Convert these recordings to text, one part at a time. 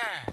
time.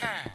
time.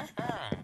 Uh-huh.